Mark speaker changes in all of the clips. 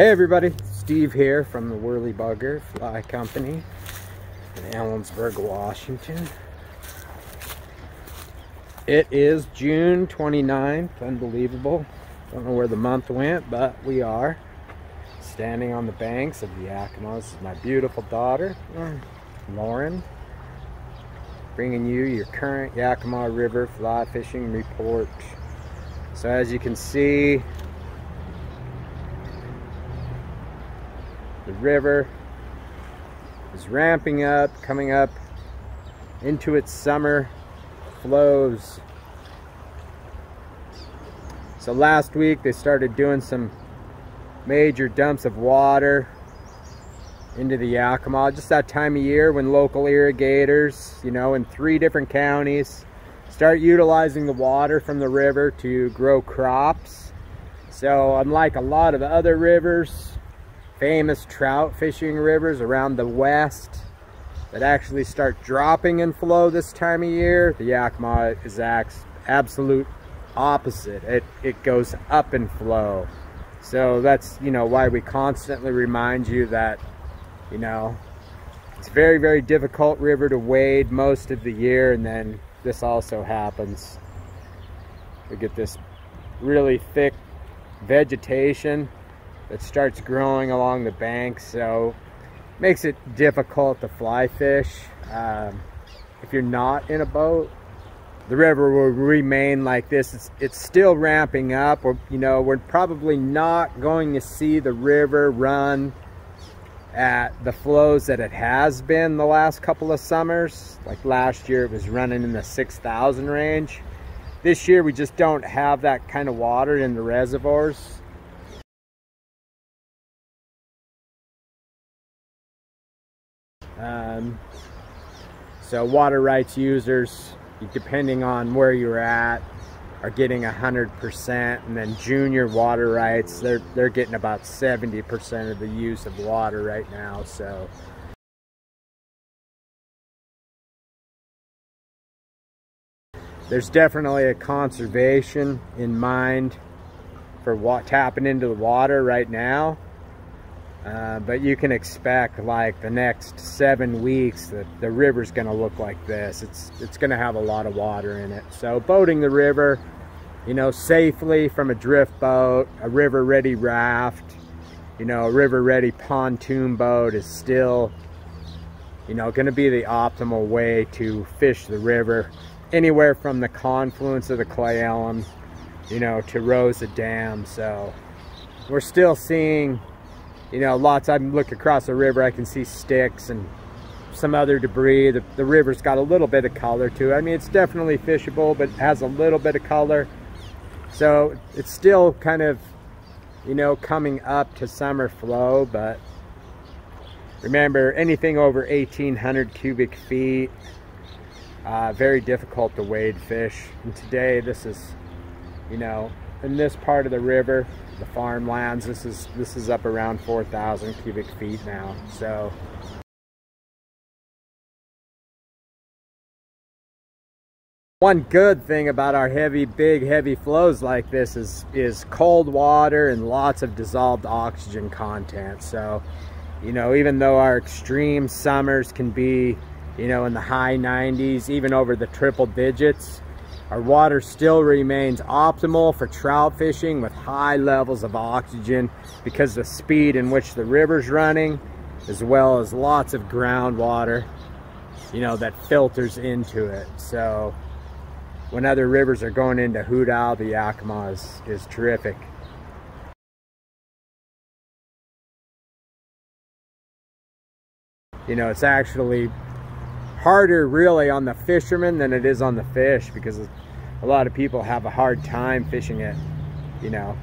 Speaker 1: Hey everybody, Steve here from the Worley Bugger Fly Company in Ellensburg, Washington. It is June 29th, unbelievable. Don't know where the month went, but we are standing on the banks of the Yakima. This is my beautiful daughter, Lauren, bringing you your current Yakima River fly fishing report. So as you can see, river is ramping up, coming up into its summer flows. So last week they started doing some major dumps of water into the Yakima. Just that time of year when local irrigators, you know, in three different counties, start utilizing the water from the river to grow crops. So unlike a lot of other rivers, famous trout fishing rivers around the west that actually start dropping in flow this time of year. The Yakima is absolute opposite. It, it goes up in flow. So that's, you know, why we constantly remind you that, you know, it's very, very difficult river to wade most of the year. And then this also happens. We get this really thick vegetation that starts growing along the banks so makes it difficult to fly fish. Um, if you're not in a boat the river will remain like this. It's, it's still ramping up. Or you know we're probably not going to see the river run at the flows that it has been the last couple of summers. Like last year it was running in the 6,000 range. This year we just don't have that kind of water in the reservoirs Um, so water rights users, depending on where you're at, are getting 100% and then junior water rights, they're, they're getting about 70% of the use of water right now. So there's definitely a conservation in mind for what tapping into the water right now. Uh, but you can expect like the next seven weeks that the river's going to look like this. It's it's going to have a lot of water in it. So boating the river, you know, safely from a drift boat, a river ready raft, you know, a river ready pontoon boat is still, you know, going to be the optimal way to fish the river anywhere from the confluence of the Cle Elum, you know, to Roza Dam. So we're still seeing you know, lots, I look across the river, I can see sticks and some other debris. The, the river's got a little bit of color to it. I mean, it's definitely fishable, but has a little bit of color. So it's still kind of, you know, coming up to summer flow, but remember anything over 1800 cubic feet, uh, very difficult to wade fish. And today this is, you know, in this part of the river, the farmlands. This is this is up around 4,000 cubic feet now. So one good thing about our heavy, big, heavy flows like this is is cold water and lots of dissolved oxygen content. So, you know, even though our extreme summers can be, you know, in the high 90s, even over the triple digits, our water still remains optimal for trout fishing with high levels of oxygen because the speed in which the river's running, as well as lots of groundwater, you know, that filters into it. So when other rivers are going into hoot owl, the Yakima is, is terrific. You know, it's actually harder really on the fishermen than it is on the fish because a lot of people have a hard time fishing at, you know,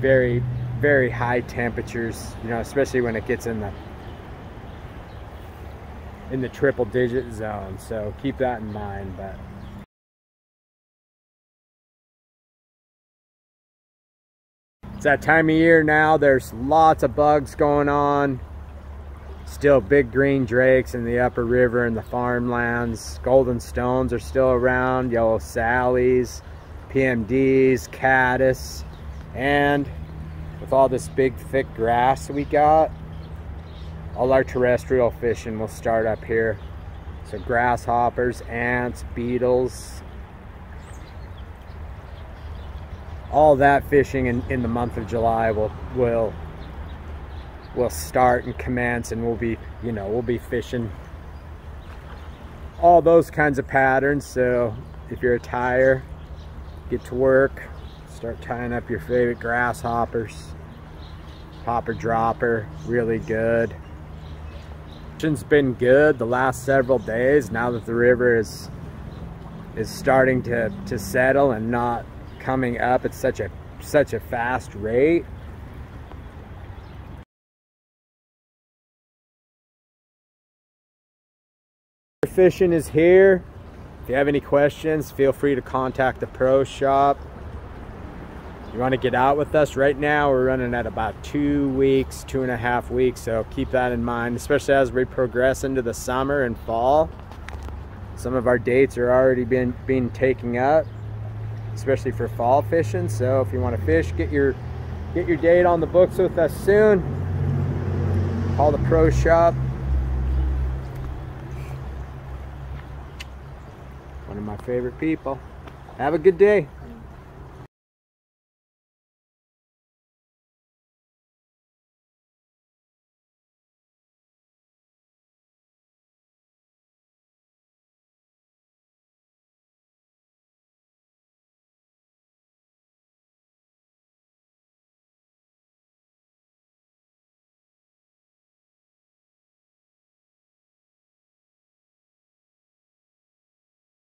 Speaker 1: very, very high temperatures, you know, especially when it gets in the in the triple digit zone. So keep that in mind, but it's that time of year now. There's lots of bugs going on. Still big green drakes in the upper river and the farmlands. Golden stones are still around. Yellow sallies, PMDs, caddis, and with all this big thick grass we got, all our terrestrial fishing will start up here. So grasshoppers, ants, beetles, all that fishing in, in the month of July will will will start and commence and we'll be, you know, we'll be fishing all those kinds of patterns. So if you're a tyer, get to work, start tying up your favorite grasshoppers. Popper dropper, really good. Fishing's been good the last several days now that the river is is starting to, to settle and not coming up at such a such a fast rate. Fishing is here. If you have any questions, feel free to contact the pro shop. You want to get out with us right now, we're running at about two weeks, two and a half weeks. So keep that in mind, especially as we progress into the summer and fall. Some of our dates are already been being taken up, especially for fall fishing. So if you want to fish, get your get your date on the books with us soon. Call the pro shop. One of my favorite people. Have a good day.